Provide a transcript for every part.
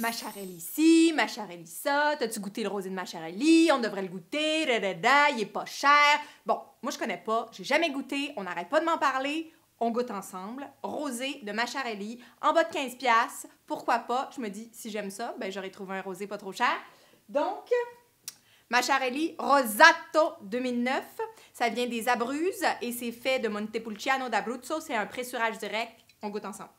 Macharelli ici, Macharelli ça, t'as-tu goûté le rosé de Macharelli? On devrait le goûter, da, da, da, il est pas cher. Bon, moi je connais pas, j'ai jamais goûté, on n'arrête pas de m'en parler, on goûte ensemble. Rosé de Macharelli, en bas de 15 pièces. Pourquoi pas? Je me dis, si j'aime ça, ben j'aurais trouvé un rosé pas trop cher. Donc, Macharelli Rosato 2009. Ça vient des Abruzzes et c'est fait de Montepulciano d'Abruzzo. C'est un pressurage direct. On goûte ensemble.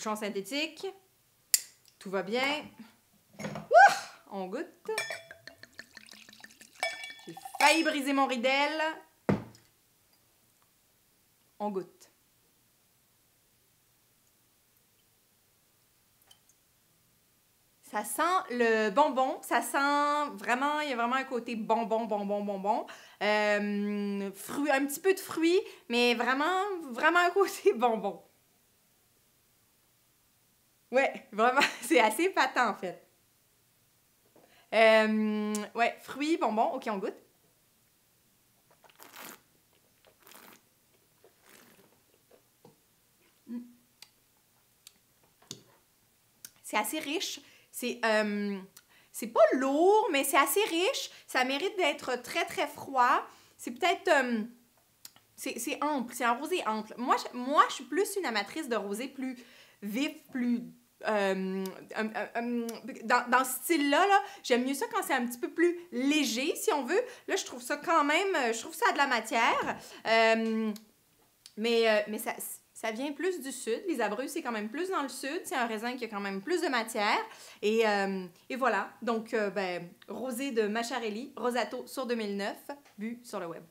Bouchon synthétique. Tout va bien. On goûte. J'ai failli briser mon ridel. On goûte. Ça sent le bonbon, ça sent vraiment, il y a vraiment un côté bonbon, bonbon, bonbon. Euh, fruit, un petit peu de fruits, mais vraiment, vraiment un côté bonbon. Ouais, vraiment, c'est assez patent en fait. Euh, ouais, fruits, bonbons. Ok, on goûte. Mm. C'est assez riche. C'est euh, c'est pas lourd, mais c'est assez riche. Ça mérite d'être très, très froid. C'est peut-être... Euh, c'est ample. C'est un rosé ample. Moi, je, moi, je suis plus une amatrice de rosé plus vif, plus euh, dans, dans, ce style-là, -là, j'aime mieux ça quand c'est un petit peu plus léger, si on veut. Là, je trouve ça quand même, je trouve ça a de la matière. Euh, mais euh, mais ça, ça vient plus du sud. Les Abruzzes, c'est quand même plus dans le sud. C'est un raisin qui a quand même plus de matière. Et, et voilà. Donc, ben, rosé de Macharelli, Rosato sur 2009, bu sur le web.